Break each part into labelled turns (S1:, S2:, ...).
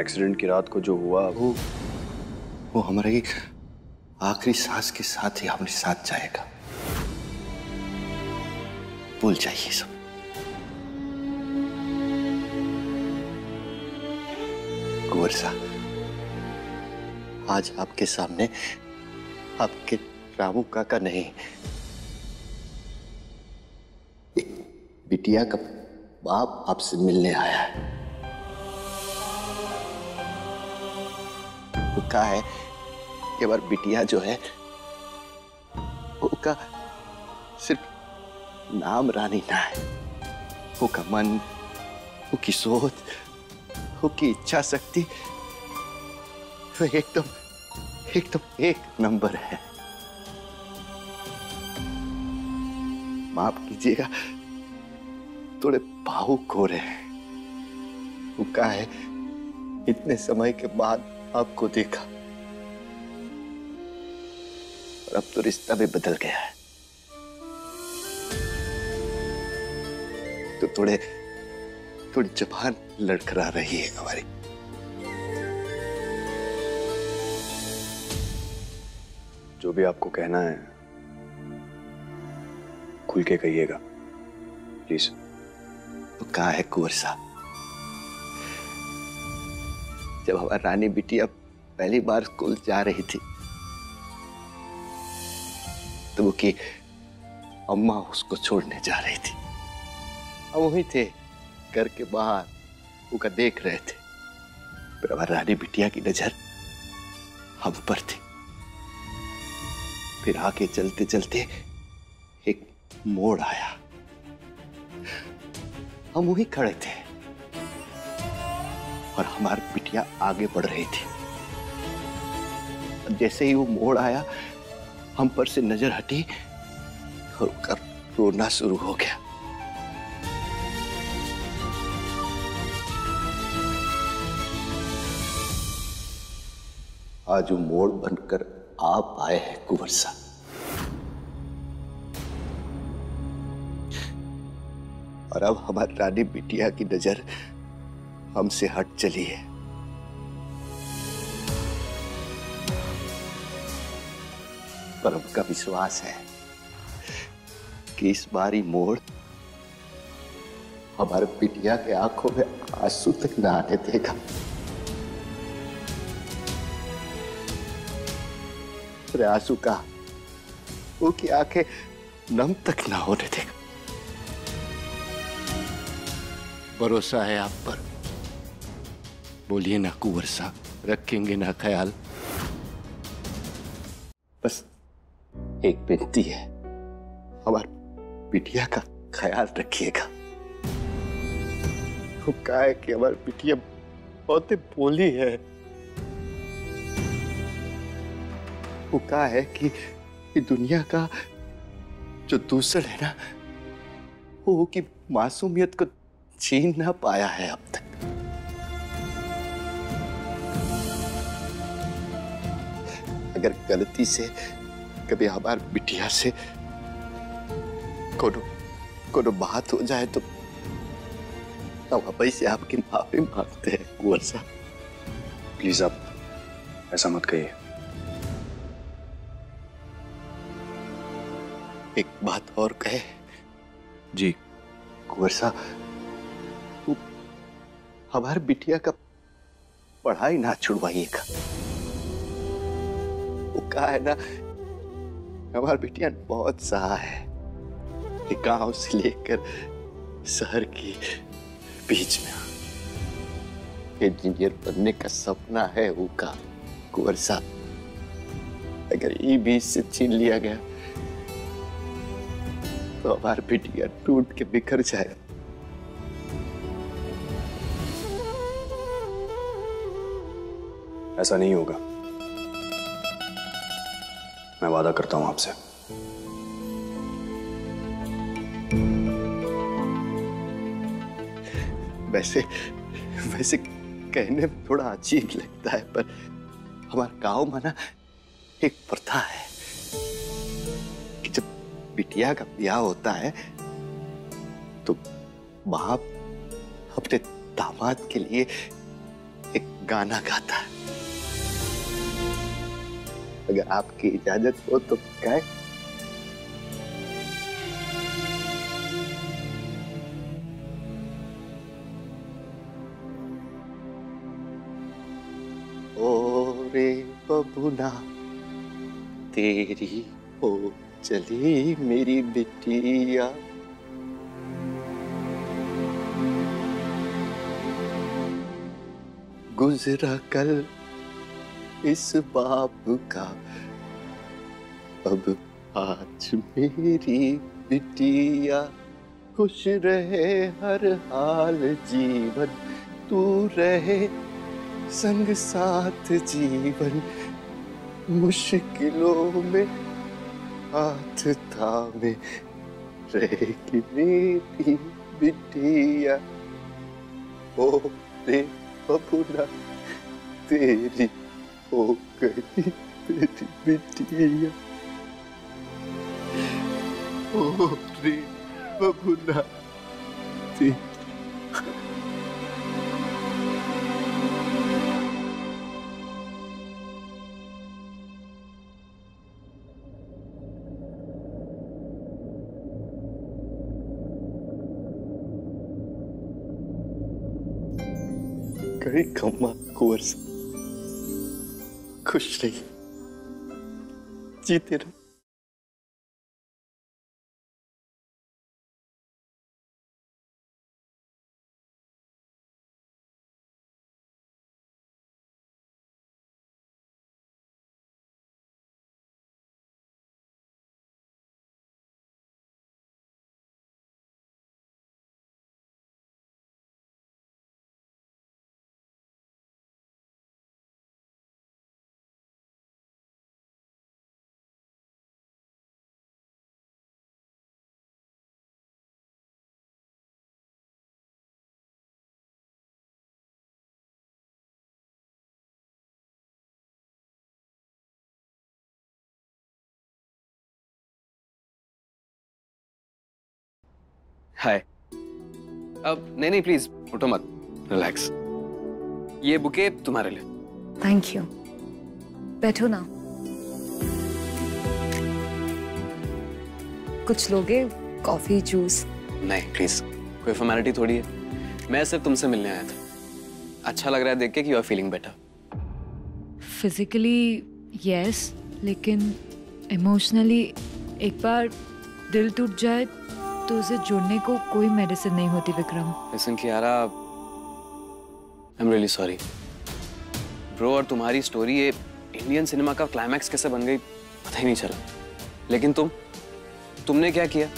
S1: Accident की रात को जो हुआ,
S2: वो वो हमारे आखिरी सांस के साथ ही हमारे साथ जाएगा। भूल जाइए सब। कुंवर साहब, आज आपके सामने आपके रामू काका नहीं, बिटिया का बाप आपसे मिलने आया है। कहा है। कि बार बिटिया जो है वो का सिर्फ़ नाम रानी ना है। वो का मन वो की सोच वो की इच्छा शक्ति वो एकदम एकदम एक नंबर है। माफ़ कीजिएगा, थोड़े भावुक हो रहे हैं। वो का है, इतने समय के बाद आपको देखा। और अब तो रिश्ता भी बदल गया है। तो थोड़े, थोड़ी जबान लड़खड़ा रही है हमारी।
S1: जो भी आपको कहना है, खुल के कहिएगा। प्लीज़
S2: तो कहा है कुंवर साहब? जब हमारी रानी बिटिया पहली बार स्कूल जा रही थी तो की अम्मा उसको छोड़ने जा रही थी। हम वहीं थे, घर के बाहर वो का देख रहे थे। पर हमारी रानी बिटिया की नज़र हम पर थी। फिर आगे चलते चलते एक मोड़ आया। हम वहीं खड़े थे। और हमारी बिटिया आगे बढ़ रही थी। जैसे ही वो मोड़ आया, हम पर से नज़र हटी और उसका रोना शुरू हो गया। आज वो मोड़ बनकर आप आए हैं कुंवर साहब और अब हमारी रानी बिटिया की नज़र हमसे हट चली है। पर उनका विश्वास है कि इस बारी मोड़ हमारे पिटिया के आँखों में आँसू तक न आने देगा। आँसू का, वो की आँखें नम तक ना होने देगा। भरोसा है आप पर। बोलिए ना कुंवर साहब रखेंगे ना ख्याल। बस, एक बेनती है, हमारी बिटिया का ख्याल रखिएगा। कहा है कि हमारी बिटिया बहुत ही बोली है। कहा है कि दुनिया का जो दूसर है ना, वो की मासूमियत को छीन ना पाया है अब तक। अगर गलती से कभी हमारी बिटिया से कोनो कोनो बात हो जाए तो हम से आपकी माफ़ी मांगते हैं कुंवर साहब।
S1: प्लीज़ आप ऐसा मत कहिए।
S2: एक बात और कहे।
S1: जी।
S2: कुंवर साहब वो हमारी बिटिया का पढ़ाई ना छुड़वाइएगा। कहा है ना? हमारी बिटिया बहुत सहा है। गाँव से लेकर शहर की बीच में। इंजीनियर बनने का सपना है वो का कुंवर साहब। अगर ये बीच से छीन लिया गया तो हमारी बिटिया टूट के बिखर जाए।
S1: ऐसा नहीं होगा। मैं वादा करता हूँ आपसे।
S2: वैसे वैसे कहने में थोड़ा अजीब लगता है, पर हमारे गाँव माना एक प्रथा है कि जब बिटिया का ब्याह होता है तो बाप अपने दामाद के लिए एक गाना गाता है। अगर आपकी इजाज़त हो तो ओ रे बबुना तेरी हो चली मेरी बिटिया। गुजरा कल इस बाप का। अब आज मेरी बिटिया खुश रहे हर हाल जीवन। तू रहे संग साथ जीवन। मुश्किलों में हाथ थामे। रहेगी मेरी बिटिया। ओ रे बबुना तेरी हो गई मेरी बिटिया ओ रे बबुना तेरी कहीं कम्मा कुंवर से खुश रहिए। जीते रहो
S3: हाय अब नहीं नहीं प्लीज़ उठो मत. रिलैक्स ये बुके तुम्हारे लिए.
S4: थैंक यू बैठो ना. कुछ लोगे? कॉफ़ी जूस
S3: नहीं प्लीज़ कोई फॉर्मेलिटी थोड़ी है. मैं सिर्फ़ तुमसे मिलने आया था. अच्छा लग रहा है देख के कि you are feeling better
S4: physically yes लेकिन इमोशनली एक बार दिल टूट जाए तो उसे जोड़ने को कोई मेडिसिन नहीं होती Vikram.
S3: Listen Kiara I am really sorry bro और तुम्हारी स्टोरी ये इंडियन सिनेमा का क्लाइमैक्स कैसे बन गई पता ही नहीं चला। लेकिन तुम तुमने क्या किया?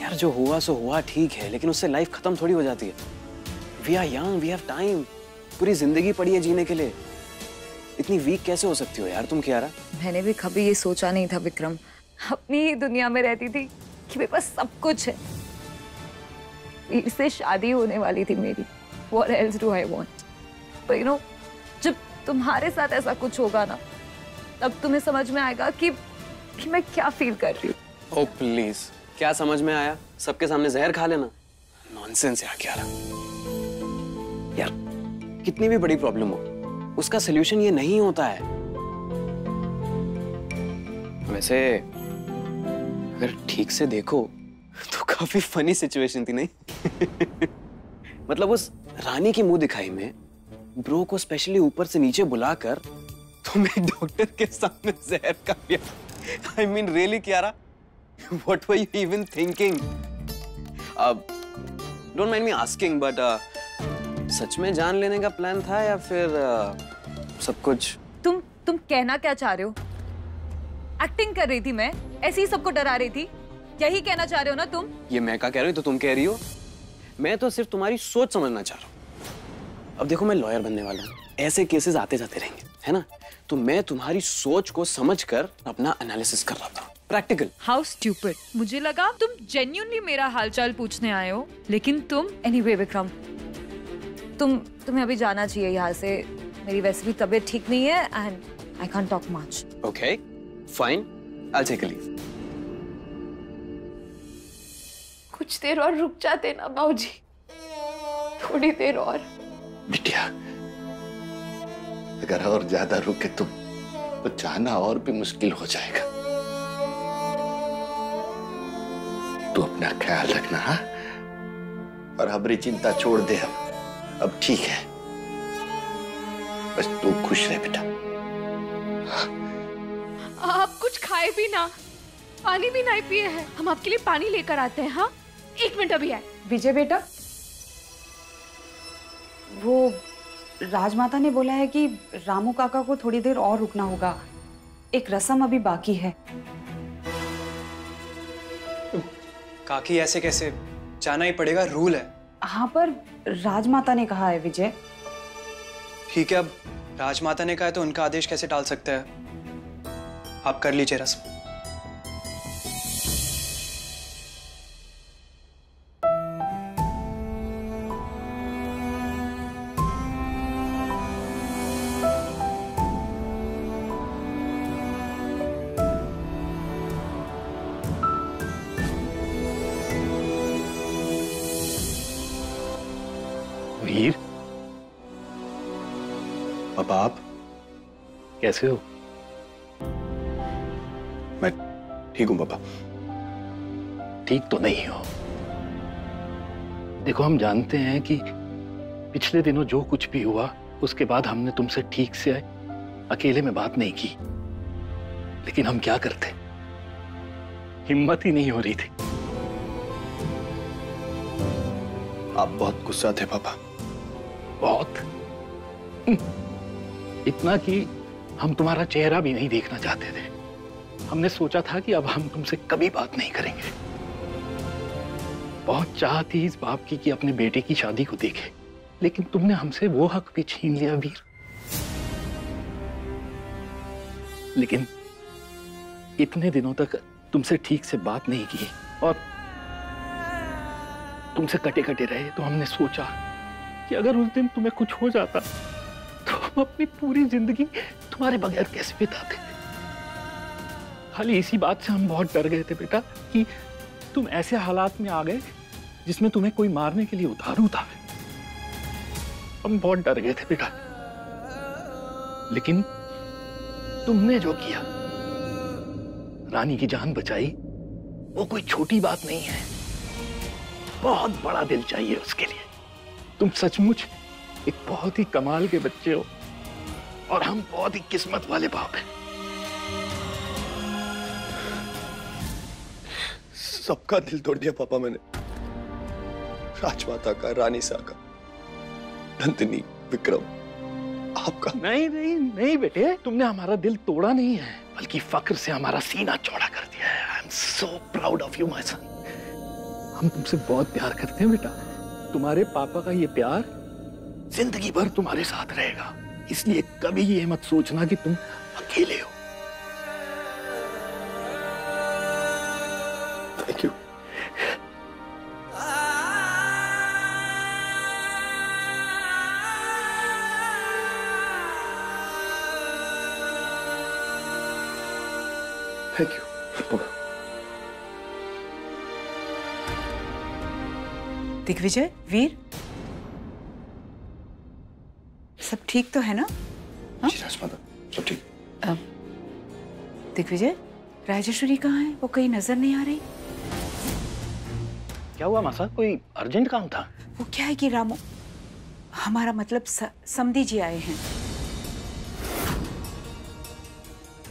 S3: यार जो हुआ सो हुआ ठीक है लेकिन उससे लाइफ खत्म थोड़ी हो जाती है। We are young we have time पूरी ज़िंदगी पड़ी है जीने के लिए। इतनी वीक कैसे हो सकती हो यार तुम कियारा
S4: मैंने भी कभी ये सोचा नहीं था विक्रम। अपनी ही दुनिया में रहती थी। कि मेरे पास सब कुछ है। वीर से शादी होने वाली थी मेरी। What else do I want? But you know, जब तुम्हारे साथ ऐसा कुछ होगा ना तब तुम्हें समझ में आएगा कि कि मैं क्या फील कर रही हूँ।
S3: ओ प्लीज़ क्या समझ में आया? सबके सामने जहर खा लेना। नॉनसेंस यार क्या यार कितनी भी बड़ी प्रॉब्लम हो उसका सोल्यूशन ये नहीं होता है। वैसे अगर ठीक से देखो तो काफ़ी फनी सिचुएशन थी नहीं? मतलब उस रानी की मुँह दिखाई में ब्रो को स्पेशली ऊपर से नीचे बुलाकर तुम्हें डॉक्टर के सामने जहर का I mean really Kiara were you even thinking? uh, don't mind me asking but uh, सच में जान लेने का प्लान था या फिर uh, सब कुछ?
S4: तुम तुम कहना क्या चाह रहे हो? एक्टिंग कर रही थी मैं ऐसे ही सबको डरा रही थी। यही कहना चाह रहे हो ना तुम?
S3: ये मैं क्या कह रही हूँ? तो तुम कह रही हो। मैं तो सिर्फ़ तुम्हारी सोच समझना चाह रहा हूँ। अब देखो मैं लॉयर बनने वाला हूँ। ऐसे केसेस आते जाते रहेंगे है ना? तो मैं तुम्हारी सोच को समझकर अपना एनालिसिस कर रहा था। प्रैक्टिकल
S4: हाउ स्टूपिड मुझे लगा तुम जेन्यूनली मेरा हालचाल पूछने आए हो लेकिन तुम एनीवे विक्रम तुम तुम्हें अभी जाना चाहिए यहाँ से। मेरी वैसे भी तबीयत ठीक नहीं है and I can't talk much
S3: okay fine I take leave
S5: कुछ देर और रुक जाते ना बाबूजी। थोड़ी देर और।
S2: बिटिया अगर और ज़्यादा रुके तो तो जाना और भी मुश्किल हो जाएगा। तू अपना ख्याल रखना हा? और हमारी चिंता छोड़ दे अब। अब ठीक है। बस तू खुश रह बेटा।
S5: आप कुछ खाए भी ना पानी भी नहीं पिए हैं। हम आपके लिए पानी लेकर आते हैं हाँ? एक मिनट अभी आए।
S6: विजय बेटा वो राजमाता ने बोला है कि रामू काका को थोड़ी देर और रुकना होगा। एक रसम अभी बाकी है।
S7: काकी ऐसे कैसे? जाना ही पड़ेगा रूल है।
S6: हाँ पर राजमाता ने कहा है विजय।
S7: ठीक है अब राजमाता ने कहा है तो उनका आदेश कैसे टाल सकते हैं? आप कर लीजिए रस्म।
S8: वीर?
S1: पापा आप?
S8: कैसे हो?
S1: ठीक हूँ पापा
S8: ठीक तो नहीं हो। देखो हम जानते हैं कि पिछले दिनों जो कुछ भी हुआ उसके बाद हमने तुमसे ठीक से अकेले में बात नहीं की। लेकिन हम क्या करते? हिम्मत ही नहीं हो रही थी।
S1: आप बहुत गुस्सा थे पापा
S8: बहुत। इतना कि हम तुम्हारा चेहरा भी नहीं देखना चाहते थे। हमने सोचा था कि अब हम तुमसे कभी बात नहीं करेंगे। बहुत चाह थी इस बाप की कि अपने बेटे की शादी को देखे। लेकिन तुमने हमसे वो हक भी छीन लिया, वीर। लेकिन इतने दिनों तक तुमसे ठीक से बात नहीं की और तुमसे कटे कटे रहे तो हमने सोचा कि अगर उस दिन तुम्हें कुछ हो जाता तो हम अपनी पूरी ज़िंदगी तुम्हारे बगैर कैसे बिताते। खाली इसी बात से हम बहुत डर गए थे बेटा, कि तुम ऐसे हालात में आ गए जिसमें तुम्हें कोई मारने के लिए उतारू था। हम बहुत डर गए थे बेटा। लेकिन तुमने जो किया, रानी की जान बचाई, वो कोई छोटी बात नहीं है। बहुत बड़ा दिल चाहिए उसके लिए। तुम सचमुच एक बहुत ही कमाल के बच्चे हो और हम बहुत ही किस्मत वाले बाप हैं।
S1: सबका दिल तोड़ दिया पापा मैंने। राजमाता का, रानी सा का, नंदिनी, विक्रम, आपका।
S8: नहीं नहीं नहीं बेटे, तुमने हमारा दिल तोड़ा नहीं है, बल्कि फक्र से हमारा सीना चौड़ा कर दिया है। I am so proud of you my son हम तुमसे बहुत प्यार करते हैं बेटा। तुम्हारे पापा का ये प्यार ज़िंदगी भर तुम्हारे साथ रहेगा। इसलिए कभी ये मत सोचना कि तुम अकेले हो।
S6: दिग्विजय वीर? सब ठीक तो है ना?
S1: जी सब ठीक।
S6: दिग्विजय राजेश्वरी कहाँ है? वो कहीं नज़र नहीं आ रही?
S8: क्या हुआ मासा? कोई अर्जेंट काम था?
S6: वो क्या है कि रामू हमारा मतलब समधी जी आए हैं।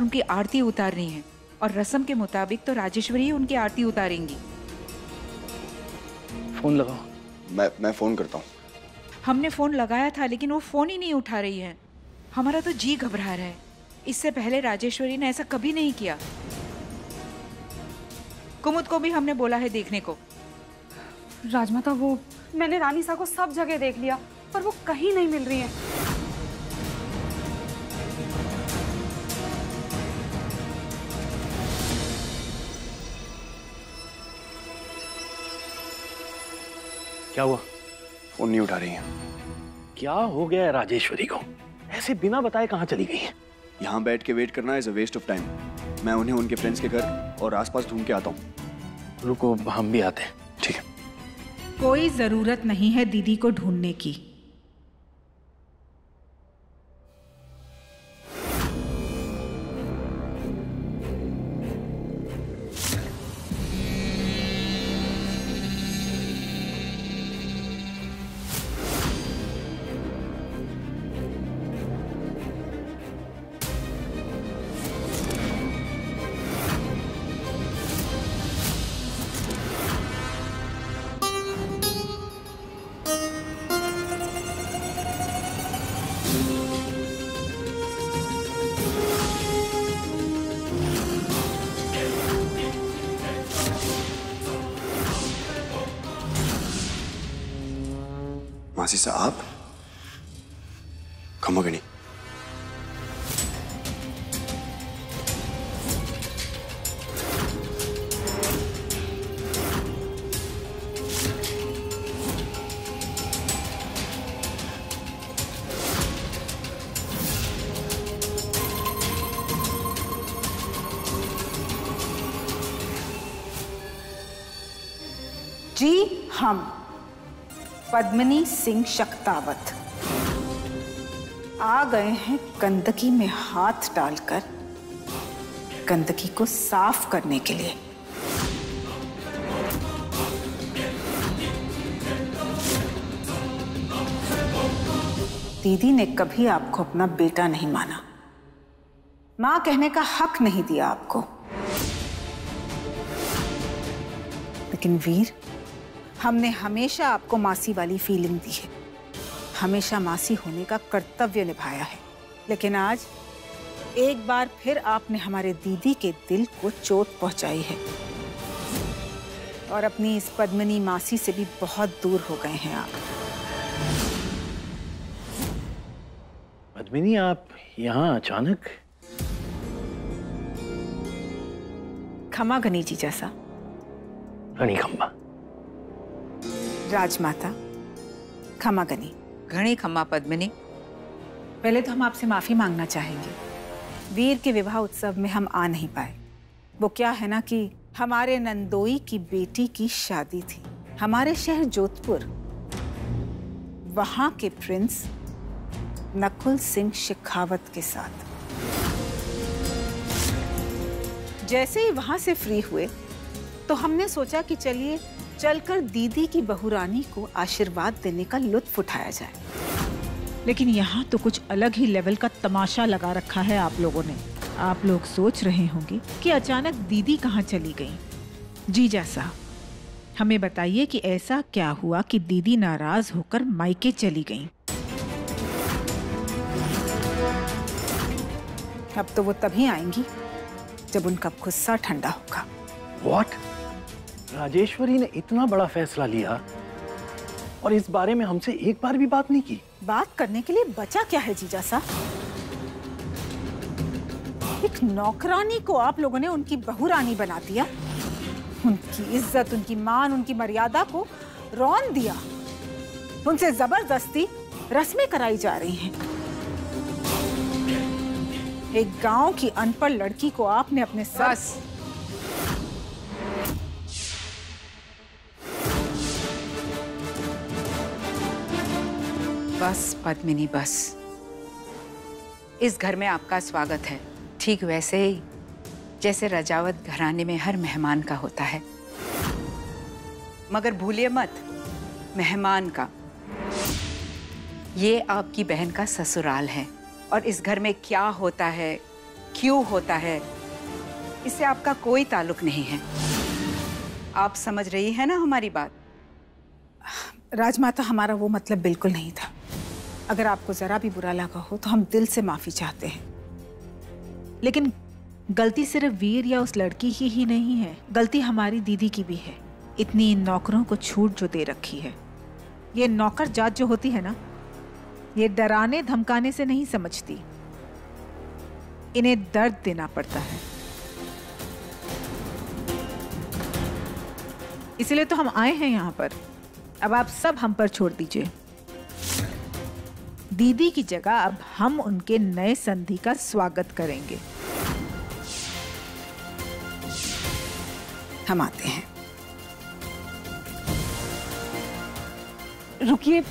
S6: उनकी आरती उतारनी है और रस्म के मुताबिक तो राजेश्वरी ही उनकी आरती उतारेंगी।
S8: फ़ोन लगाओ।
S1: मैं मैं फ़ोन करता हूँ।
S6: हमने फ़ोन लगाया था लेकिन वो फ़ोन ही नहीं उठा रही है। हमारा तो जी घबरा रहा है। इससे पहले राजेश्वरी ने ऐसा कभी नहीं किया। कुमुद को भी हमने बोला है देखने को।
S9: राजमाता वो मैंने रानी सा को सब जगह देख लिया पर वो कहीं नहीं मिल रही है।
S8: क्या हुआ?
S1: फ़ोन नहीं उठा रही है।
S8: क्या हो गया राजेश्वरी को? ऐसे बिना बताए कहाँ चली गई है?
S1: यहाँ बैठ के वेट करना is a waste of time मैं उन्हें उनके फ्रेंड्स के घर और आसपास ढूंढ के आता हूँ।
S8: रुको हम भी आते हैं।
S1: ठीक है।
S10: कोई ज़रूरत नहीं है दीदी को ढूँढने की।
S1: मासी सा आप खमगणी
S10: जी हम पद्मिनी सिंह शक्तावत। आ गए हैं गंदगी में हाथ डालकर, गंदगी को साफ़ करने के लिए। दीदी ने कभी आपको अपना बेटा नहीं माना। माँ कहने का हक नहीं दिया आपको। लेकिन वीर हमने हमेशा आपको मासी वाली फीलिंग दी है। हमेशा मासी होने का कर्तव्य निभाया है। लेकिन आज एक बार फिर आपने हमारे दीदी के दिल को चोट पहुंचाई है। और अपनी इस पद्मिनी मासी से भी बहुत दूर हो गए हैं आप।
S8: पद्मिनी आप यहाँ अचानक?
S10: खमा गनी जी जैसा।
S8: घनी खम्बा
S10: राजमाता खमा गनी
S6: घणी खम्मा पद्मिनी।
S10: पहले तो हम आपसे माफ़ी मांगना चाहेंगे। वीर के विवाह उत्सव में हम आ नहीं पाए। वो क्या है ना कि हमारे नंदोई की बेटी की शादी थी। हमारे शहर जोधपुर। वहाँ के प्रिंस नकुल सिंह शेखावत के साथ। जैसे ही वहाँ से फ्री हुए तो हमने सोचा कि चलिए चलकर दीदी की बहुरानी को आशीर्वाद देने का लुत्फ उठाया जाए।
S11: लेकिन यहाँ तो कुछ अलग ही लेवल का तमाशा लगा रखा है आप लोगों ने। आप लोग सोच रहे होंगे कि अचानक दीदी कहाँ चली गई। जी जैसा, हमें बताइए कि ऐसा क्या हुआ कि दीदी नाराज़ होकर मायके चली गई।
S10: अब तो वो तभी आएँगी जब उनका गुस्सा ठंडा होगा।
S8: व्हाट राजेश्वरी ने इतना बड़ा फैसला लिया और इस बारे में हमसे एक बार भी बात नहीं की।
S10: बात करने के लिए बचा क्या है जीजा सा? एक नौकरानी को आप लोगों ने उनकी बहुरानी बना दिया। उनकी इज़्ज़त उनकी मान उनकी मर्यादा को रौन दिया। उनसे ज़बरदस्ती रस्में कराई जा रही हैं। एक गाँव की अनपढ़ लड़की को आपने अपने सर
S6: बस, पद्मिनी बस। इस घर में आपका स्वागत है। ठीक वैसे ही, जैसे रजावत घराने में हर मेहमान का होता है। मगर भूलिए मत, मेहमान का। ये आपकी बहन का ससुराल है, और इस घर में क्या होता है, क्यों होता है, इससे आपका कोई ताल्लुक नहीं है। आप समझ रही है ना हमारी बात?
S10: राजमाता, हमारा वो मतलब बिल्कुल नहीं था। अगर आपको जरा भी बुरा लगा हो तो हम दिल से माफ़ी चाहते हैं।
S11: लेकिन गलती सिर्फ़ वीर या उस लड़की की ही नहीं है, गलती हमारी दीदी की भी है। इतनी इन नौकरों को छूट जो दे रखी है। ये नौकर जात जो होती है ना, ये डराने धमकाने से नहीं समझती। इन्हें दर्द देना पड़ता है। इसलिए तो हम आए हैं यहाँ पर। अब आप सब हम पर छोड़ दीजिए। दीदी की जगह अब हम उनके नए संधि का स्वागत करेंगे।
S10: हम आते हैं।
S9: रुकिए।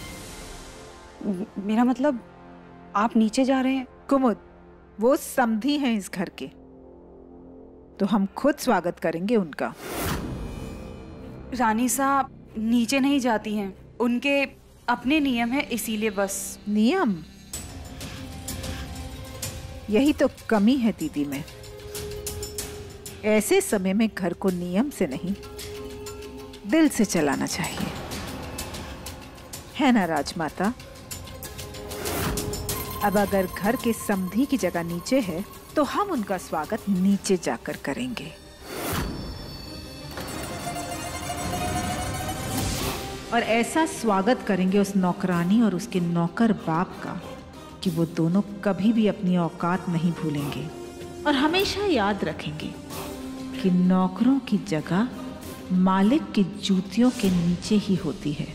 S9: मेरा मतलब आप नीचे जा रहे हैं?
S11: कुमुद वो समधी हैं इस घर के। तो हम खुद स्वागत करेंगे उनका।
S9: रानी साहब नीचे नहीं जाती हैं। उनके अपने नियम है, इसीलिए बस।
S11: नियम? यही तो कमी है दीदी में। ऐसे समय में घर को नियम से नहीं, दिल से चलाना चाहिए। है ना राजमाता? अब अगर घर के समधी की जगह नीचे है तो हम उनका स्वागत नीचे जाकर करेंगे।
S10: और ऐसा स्वागत करेंगे उस नौकरानी और उसके नौकर बाप का कि वो दोनों कभी भी अपनी औकात नहीं भूलेंगे। और हमेशा याद रखेंगे कि नौकरों की जगह मालिक की जूतियों के नीचे ही होती है।